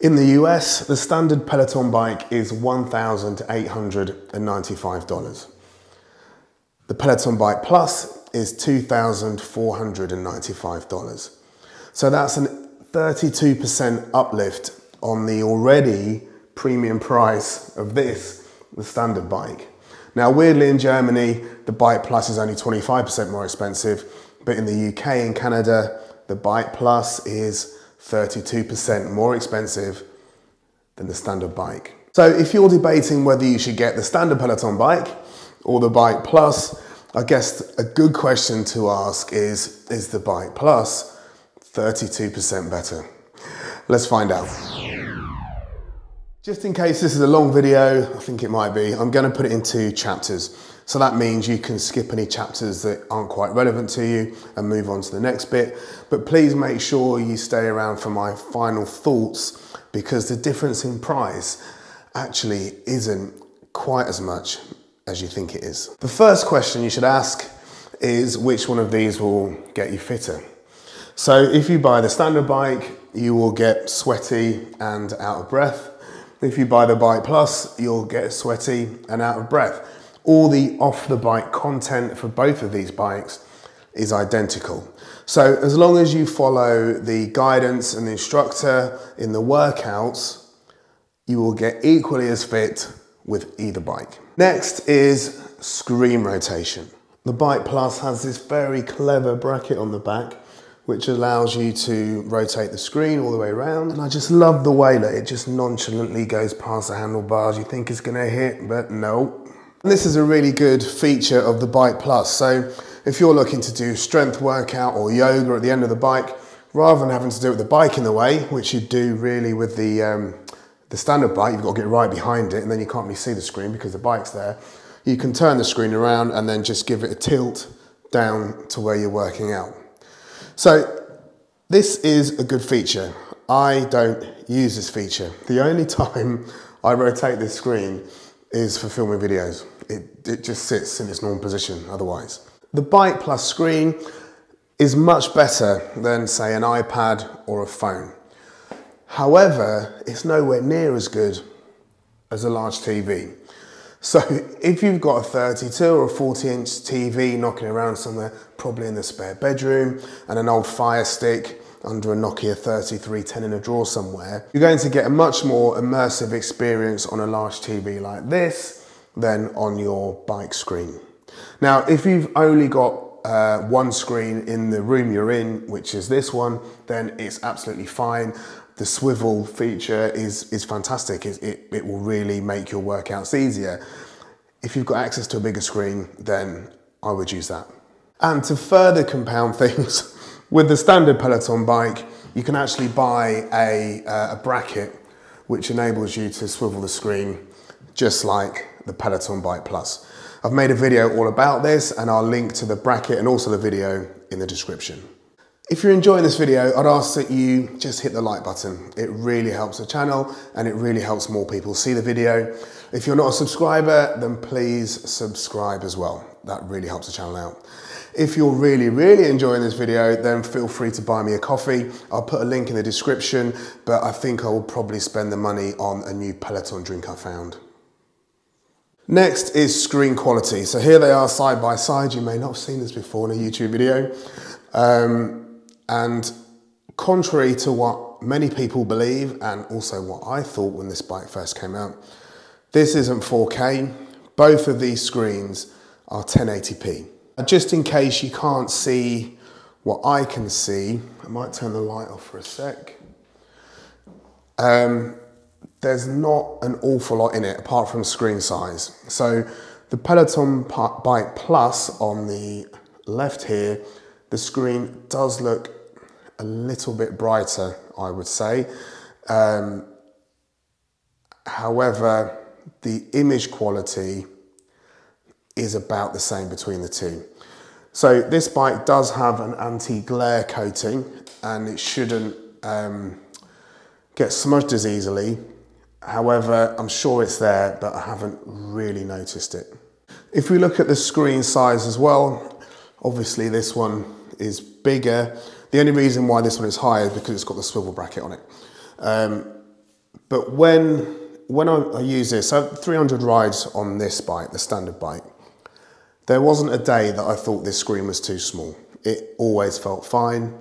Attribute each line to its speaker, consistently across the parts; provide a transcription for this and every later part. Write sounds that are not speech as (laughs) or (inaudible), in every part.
Speaker 1: In the US, the standard Peloton bike is $1,895. The Peloton Bike Plus is $2,495. So that's a 32% uplift on the already premium price of this, the standard bike. Now, weirdly in Germany, the Bike Plus is only 25% more expensive, but in the UK and Canada, the Bike Plus is 32% more expensive than the standard bike. So if you're debating whether you should get the standard Peloton bike or the Bike Plus, I guess a good question to ask is, is the Bike Plus 32% better? Let's find out. Just in case this is a long video, I think it might be, I'm gonna put it into chapters. So that means you can skip any chapters that aren't quite relevant to you and move on to the next bit. But please make sure you stay around for my final thoughts because the difference in price actually isn't quite as much as you think it is. The first question you should ask is which one of these will get you fitter? So if you buy the standard bike, you will get sweaty and out of breath. If you buy the Bike Plus, you'll get sweaty and out of breath. All the off the bike content for both of these bikes is identical. So as long as you follow the guidance and the instructor in the workouts, you will get equally as fit with either bike. Next is screen rotation. The Bike Plus has this very clever bracket on the back which allows you to rotate the screen all the way around. And I just love the way that it just nonchalantly goes past the handlebars. You think it's gonna hit, but no. And this is a really good feature of the Bike Plus. So if you're looking to do strength workout or yoga at the end of the bike, rather than having to do it with the bike in the way, which you do really with the, um, the standard bike, you've got to get right behind it and then you can't really see the screen because the bike's there. You can turn the screen around and then just give it a tilt down to where you're working out. So this is a good feature. I don't use this feature. The only (laughs) time I rotate this screen is for filming videos. It, it just sits in its normal position otherwise. The Bike Plus screen is much better than say an iPad or a phone. However, it's nowhere near as good as a large TV. So (laughs) if you've got a 32 or a 40 inch TV knocking around somewhere, probably in the spare bedroom, and an old Fire Stick under a Nokia 3310 in a drawer somewhere, you're going to get a much more immersive experience on a large TV like this than on your bike screen. Now, if you've only got uh, one screen in the room you're in, which is this one, then it's absolutely fine the swivel feature is, is fantastic. It, it, it, will really make your workouts easier. If you've got access to a bigger screen, then I would use that. And to further compound (laughs) things, with the standard Peloton bike, you can actually buy a, uh, a bracket which enables you to swivel the screen just like the Peloton Bike Plus. I've made a video all about this and I'll link to the bracket and also the video in the description. If you're enjoying this video, I'd ask that you just hit the like button. It really helps the channel and it really helps more people see the video. If you're not a subscriber, then please subscribe as well. That really helps the channel out. If you're really, really enjoying this video, then feel free to buy me a coffee. I'll put a link in the description, but I think I will probably spend the money on a new Peloton drink I found. Next is screen quality. So here they are side by side. You may not have seen this before in a YouTube video. Um, and contrary to what many people believe, and also what I thought when this bike first came out, this isn't 4K. Both of these screens are 1080p. Just in case you can't see what I can see, I might turn the light off for a sec. Um, there's not an awful lot in it apart from screen size. So the Peloton Bike Plus on the left here, the screen does look a little bit brighter, I would say. Um, however, the image quality is about the same between the two. So this bike does have an anti-glare coating and it shouldn't um, get smudged as easily. However, I'm sure it's there, but I haven't really noticed it. If we look at the screen size as well, obviously this one is bigger, the only reason why this one is higher is because it's got the swivel bracket on it. Um, But when, when I, I use this, so 300 rides on this bike, the standard bike, there wasn't a day that I thought this screen was too small. It always felt fine.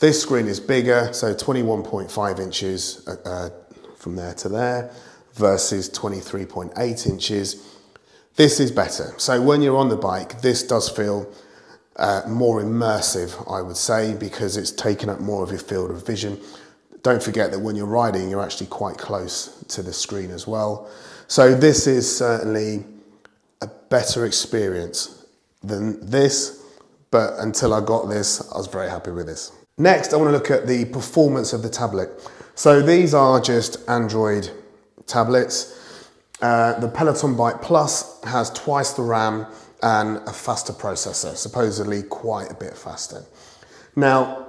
Speaker 1: This screen is bigger, so 21.5 inches uh, uh, from there to there versus 23.8 inches. This is better. So when you're on the bike, this does feel uh, more immersive, I would say, because it's taken up more of your field of vision. Don't forget that when you're riding, you're actually quite close to the screen as well. So this is certainly a better experience than this, but until I got this, I was very happy with this. Next, I want to look at the performance of the tablet. So these are just Android tablets. Uh, the Peloton Bike Plus has twice the RAM and a faster processor, supposedly quite a bit faster. Now,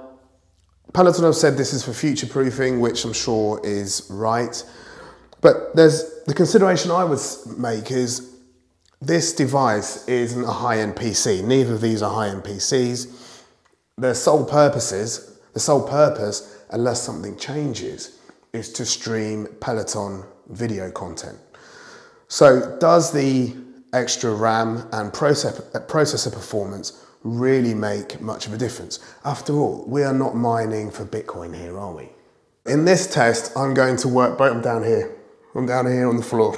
Speaker 1: Peloton have said this is for future proofing, which I'm sure is right. But there's the consideration I would make is this device isn't a high-end PC. Neither of these are high-end PCs. Their sole purposes, the sole purpose, unless something changes, is to stream Peloton video content. So does the extra RAM and uh, processor performance really make much of a difference? After all, we are not mining for Bitcoin here, are we? In this test, I'm going to work, I'm down here. I'm down here on the floor.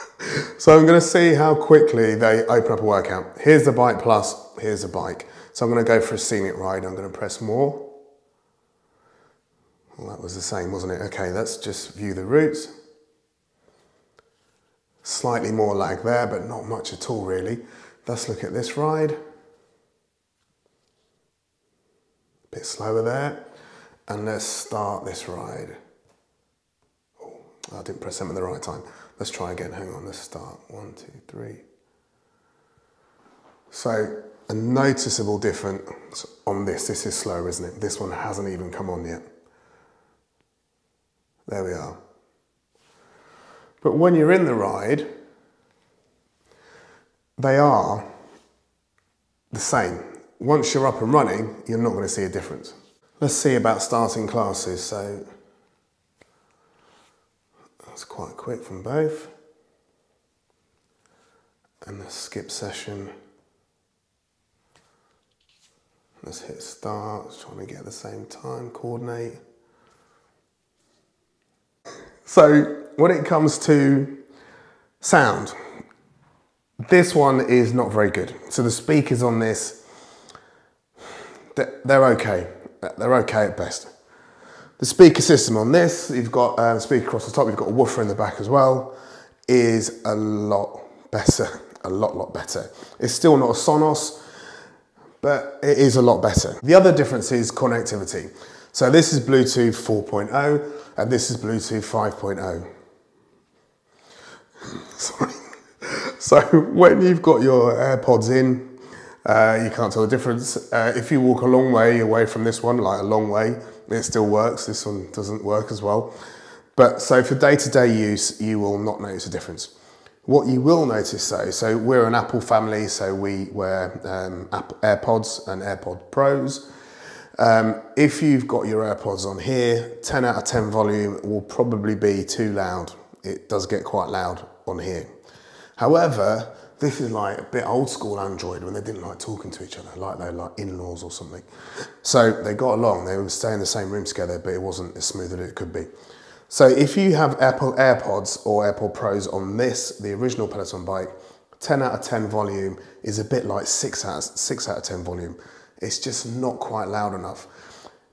Speaker 1: (laughs) so I'm gonna see how quickly they open up a workout. Here's the bike plus, here's the bike. So I'm gonna go for a scenic ride. I'm gonna press more. Well, that was the same, wasn't it? Okay, let's just view the routes. Slightly more lag there, but not much at all really. Let's look at this ride. A bit slower there. And let's start this ride. Oh, I didn't press them at the right time. Let's try again, hang on, let's start. One, two, three. So a noticeable difference on this. This is slow, isn't it? This one hasn't even come on yet. There we are. But when you're in the ride, they are the same. Once you're up and running, you're not going to see a difference. Let's see about starting classes. So that's quite quick from both. And the skip session. Let's hit start, trying to get the same time, coordinate. So when it comes to sound, this one is not very good. So the speakers on this, they're okay. They're okay at best. The speaker system on this, you've got a speaker across the top, you've got a woofer in the back as well, is a lot better, a lot, lot better. It's still not a Sonos, but it is a lot better. The other difference is connectivity. So this is Bluetooth 4.0 and this is Bluetooth 5.0. (laughs) Sorry. So when you've got your AirPods in, uh, you can't tell the difference. Uh, if you walk a long way away from this one, like a long way, it still works. This one doesn't work as well. But so for day-to-day -day use, you will not notice a difference. What you will notice though, so we're an Apple family, so we wear um, AirPods and AirPod Pros. Um, if you've got your AirPods on here, 10 out of 10 volume will probably be too loud. It does get quite loud on here. However, this is like a bit old school Android when they didn't like talking to each other, like they like in-laws or something. So they got along, they would stay in the same room together, but it wasn't as smooth as it could be. So if you have Apple AirPods or AirPod Pros on this, the original Peloton bike, 10 out of 10 volume is a bit like 6 out, 6 out of 10 volume. It's just not quite loud enough.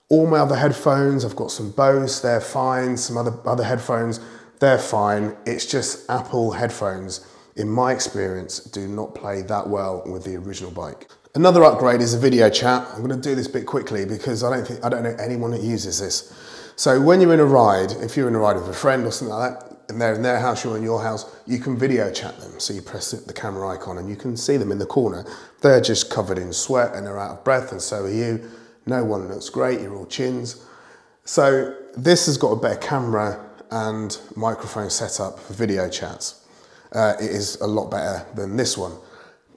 Speaker 1: All my other headphones, I've got some Bose, they're fine. Some other, other headphones, they're fine. It's just Apple headphones, in my experience, do not play that well with the original bike. Another upgrade is a video chat. I'm gonna do this bit quickly because I don't think, I don't know anyone that uses this. So when you're in a ride, if you're in a ride with a friend or something like that, and they're in their house, you're in your house, you can video chat them. So you press the camera icon and you can see them in the corner. They're just covered in sweat and they're out of breath and so are you. No one looks great, you're all chins. So this has got a better camera and microphone setup for video chats. Uh, it is a lot better than this one.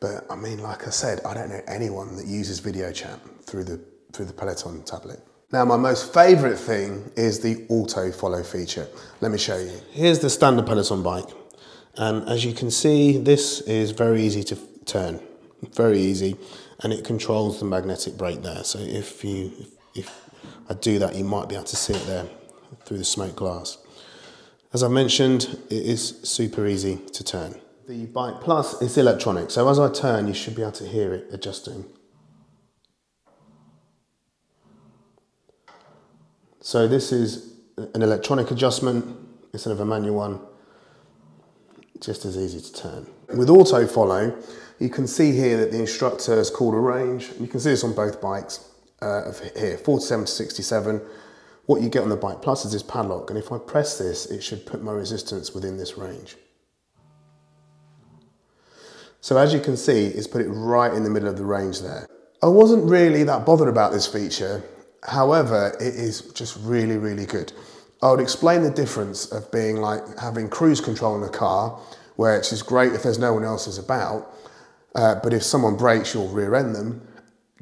Speaker 1: But I mean, like I said, I don't know anyone that uses video chat through the, through the Peloton tablet. Now my most favorite thing is the auto follow feature. Let me show you. Here's the standard Peloton bike. And as you can see, this is very easy to turn, very easy. And it controls the magnetic brake there. So if you, if, if I do that, you might be able to see it there through the smoke glass. As I mentioned, it is super easy to turn. The Bike Plus is electronic, so as I turn, you should be able to hear it adjusting. So this is an electronic adjustment instead of a manual one, just as easy to turn. With auto follow, you can see here that the instructor has called a range. You can see this on both bikes uh, here, 47 to 67. What you get on the Bike Plus is this padlock, and if I press this, it should put my resistance within this range. So as you can see, it's put it right in the middle of the range there. I wasn't really that bothered about this feature. However, it is just really, really good. I would explain the difference of being like having cruise control in a car, where it's just great if there's no one else is about, uh, but if someone brakes, you'll rear end them,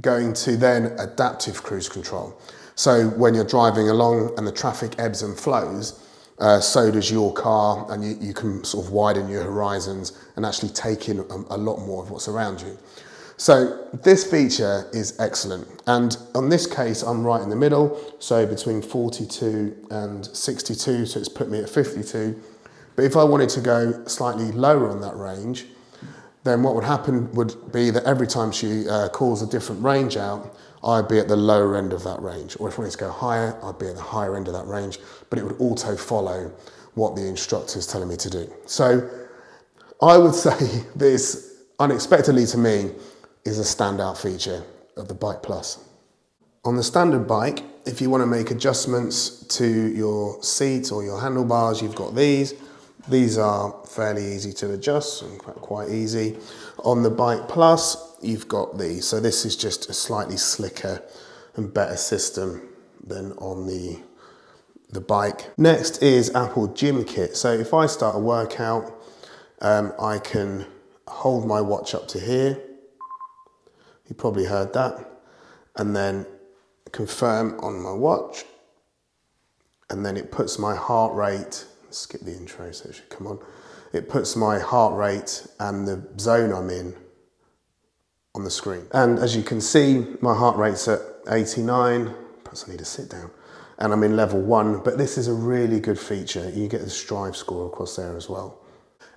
Speaker 1: going to then adaptive cruise control. So when you're driving along and the traffic ebbs and flows, uh, so does your car, and you, you, can sort of widen your horizons and actually take in a, a lot more of what's around you. So this feature is excellent. And on this case, I'm right in the middle, so between 42 and 62, so it's put me at 52. But if I wanted to go slightly lower on that range, then what would happen would be that every time she uh, calls a different range out, I'd be at the lower end of that range. Or if I wanted to go higher, I'd be at the higher end of that range, but it would auto follow what the instructor is telling me to do. So I would (laughs) say this, unexpectedly to me, is a standout feature of the Bike Plus. On the standard bike, if you want to make adjustments to your seat or your handlebars, you've got these. These are fairly easy to adjust and quite easy. On the Bike Plus, you've got these. So this is just a slightly slicker and better system than on the, the bike. Next is Apple GymKit. So if I start a workout, um, I can hold my watch up to here. You probably heard that. And then confirm on my watch. And then it puts my heart rate, skip the intro so it should come on. It puts my heart rate and the zone I'm in on the screen. And as you can see, my heart rate's at 89, perhaps I need to sit down, and I'm in level one, but this is a really good feature. You get the Strive score across there as well.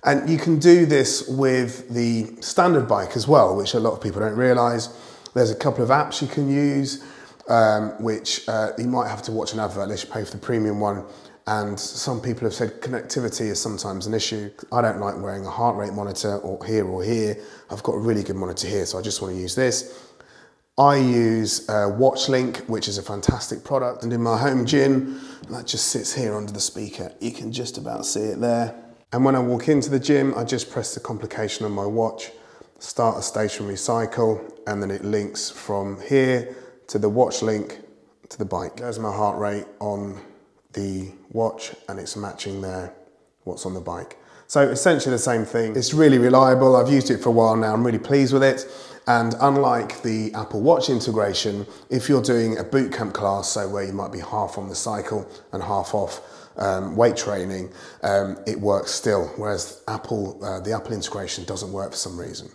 Speaker 1: And you can do this with the standard bike as well, which a lot of people don't realize. There's a couple of apps you can use, um, which uh, you might have to watch an advert unless you pay for the premium one and some people have said connectivity is sometimes an issue. I don't like wearing a heart rate monitor or here or here. I've got a really good monitor here, so I just want to use this. I use uh, WatchLink, which is a fantastic product. And in my home gym, that just sits here under the speaker. You can just about see it there. And when I walk into the gym, I just press the complication on my watch, start a stationary cycle, and then it links from here to the WatchLink to the bike. There's my heart rate on the watch and it's matching there what's on the bike. So essentially the same thing. It's really reliable. I've used it for a while now. I'm really pleased with it. And unlike the Apple Watch integration, if you're doing a bootcamp class, so where you might be half on the cycle and half off um, weight training, um, it works still. Whereas Apple, uh, the Apple integration doesn't work for some reason.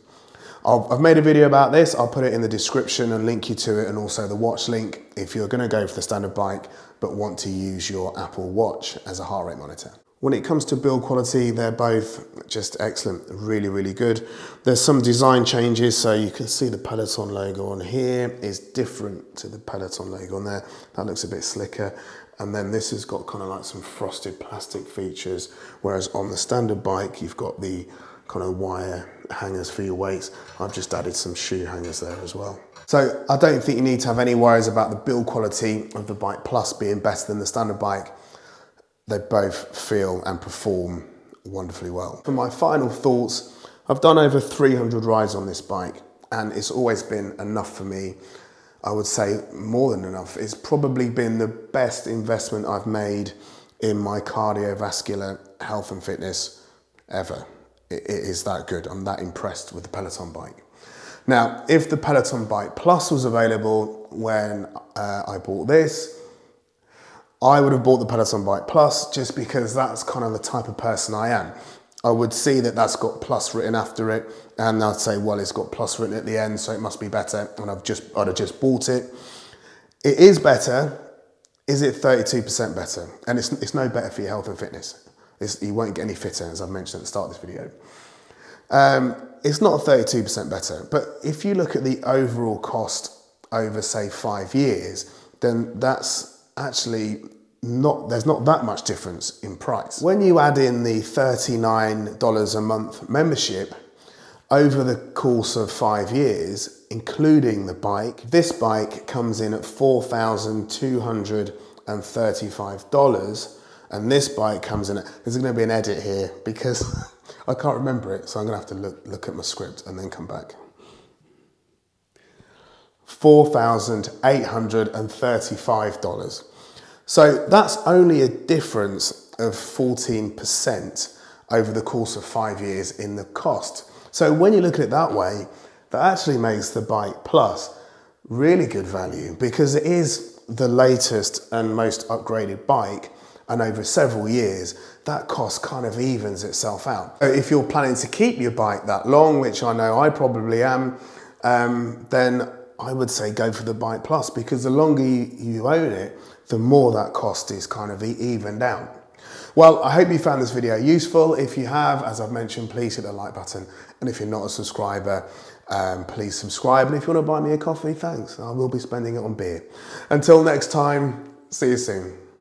Speaker 1: i have made a video about this. I'll put it in the description and link you to it and also the WatchLink if you're going to go for the standard bike but want to use your Apple Watch as a heart rate monitor. When it comes to build quality, they're both just excellent, really, really good. There's some design changes, so you can see the Peloton logo on here is different to the Peloton logo on there. That looks a bit slicker. And then this has got kind of like some frosted plastic features, whereas on the standard bike, you've got the kind of wire hangers for your weights. I've just added some shoe hangers there as well. So I don't think you need to have any worries about the build quality of the Bike Plus being better than the standard bike. They both feel and perform wonderfully well. For my final thoughts, I've done over 300 rides on this bike and it's always been enough for me. I would say more than enough. It's probably been the best investment I've made in my cardiovascular health and fitness ever. It is that good. I'm that impressed with the Peloton bike. Now, if the Peloton Bike Plus was available when uh, I bought this, I would have bought the Peloton Bike Plus just because that's kind of the type of person I am. I would see that that's got plus written after it, and I'd say, well, it's got plus written at the end, so it must be better, and I've just, I'd have just bought it. It is better. Is it 32% better? And it's, it's no better for your health and fitness. It's, you won't get any fitter, as I've mentioned at the start of this video. Um, it's not 32% better, but if you look at the overall cost over, say, five years, then that's actually not there's not that much difference in price. When you add in the $39 a month membership over the course of five years, including the bike, this bike comes in at $4,235 and this bike comes in at, there's gonna be an edit here because (laughs) I can't remember it, so I'm gonna have to look, look at my script and then come back. $4,835. So that's only a difference of 14% over the course of five years in the cost. So when you look at it that way, that actually makes the Bike Plus really good value because it is the latest and most upgraded bike and over several years that cost kind of evens itself out. If you're planning to keep your bike that long, which I know I probably am, um, then I would say go for the Bike Plus because the longer you own it, the more that cost is kind of evened out. Well, I hope you found this video useful. If you have, as I've mentioned, please hit the like button. And if you're not a subscriber, um, please subscribe. And if you want to buy me a coffee, thanks. I will be spending it on beer. Until next time, see you soon.